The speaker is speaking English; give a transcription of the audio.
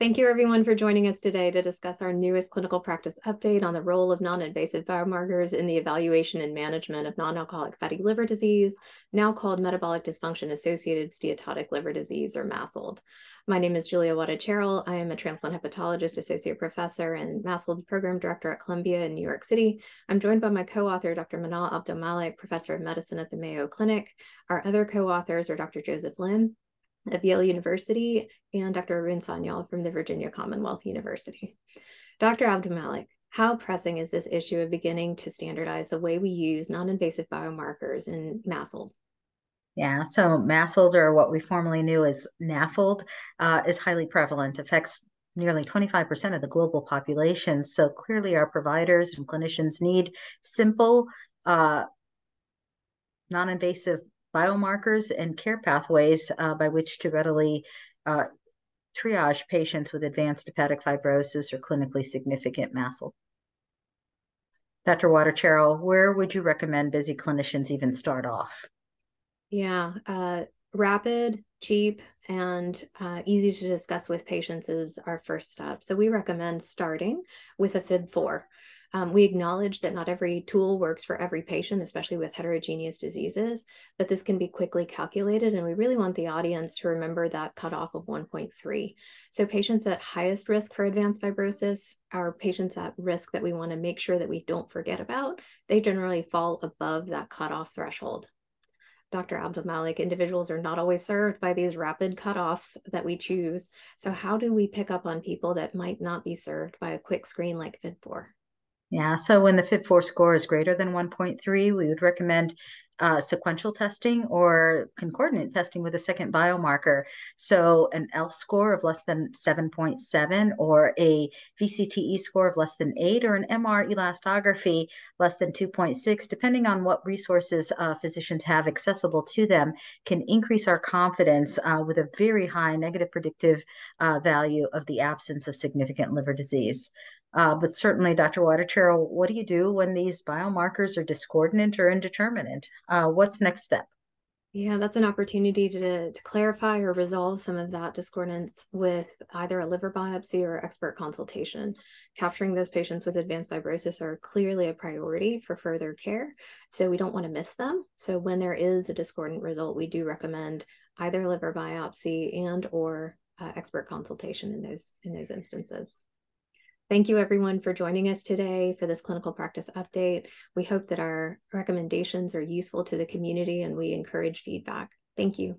Thank you everyone for joining us today to discuss our newest clinical practice update on the role of non-invasive biomarkers in the evaluation and management of non-alcoholic fatty liver disease, now called metabolic dysfunction-associated steatotic liver disease or MASLD. My name is Julia Wattacheril. I am a transplant hepatologist, associate professor, and MASLD program director at Columbia in New York City. I'm joined by my co-author, Dr. Manal Abdelmalek, professor of medicine at the Mayo Clinic. Our other co-authors are Dr. Joseph Lim, of Yale University and Dr. Arun Sanyal from the Virginia Commonwealth University. Dr. Abdelmalek, how pressing is this issue of beginning to standardize the way we use non-invasive biomarkers in MASLD? Yeah, so MASLD, or what we formerly knew as NAFLD, uh, is highly prevalent, affects nearly 25% of the global population. So clearly, our providers and clinicians need simple, uh, non invasive biomarkers and care pathways uh, by which to readily uh, triage patients with advanced hepatic fibrosis or clinically significant MASLD. Dr. Wattacheril, where would you recommend busy clinicians even start off? Yeah, uh, rapid, cheap, and uh, easy to discuss with patients is our first step. So we recommend starting with a FIB4. Um, we acknowledge that not every tool works for every patient, especially with heterogeneous diseases, but this can be quickly calculated. And we really want the audience to remember that cutoff of 1.3. So patients at highest risk for advanced fibrosis are patients at risk that we want to make sure that we don't forget about. They generally fall above that cutoff threshold. Dr. Abdelmalek, individuals are not always served by these rapid cutoffs that we choose. So how do we pick up on people that might not be served by a quick screen like FIB4? Yeah, so when the FIB4 score is greater than 1.3, we would recommend uh, sequential testing or concordant testing with a second biomarker. So an ELF score of less than 7.7 or a VCTE score of less than 8 or an MR elastography less than 2.6, depending on what resources uh, physicians have accessible to them, can increase our confidence uh, with a very high negative predictive uh, value of the absence of significant liver disease. Uh, but certainly, Dr. Wattacheril, what do you do when these biomarkers are discordant or indeterminate? Uh, what's next step? Yeah, that's an opportunity to, to clarify or resolve some of that discordance with either a liver biopsy or expert consultation. Capturing those patients with advanced fibrosis are clearly a priority for further care, so we don't want to miss them. So when there is a discordant result, we do recommend either liver biopsy and or uh, expert consultation in those in those instances. Thank you everyone for joining us today for this clinical practice update. We hope that our recommendations are useful to the community and we encourage feedback. Thank you.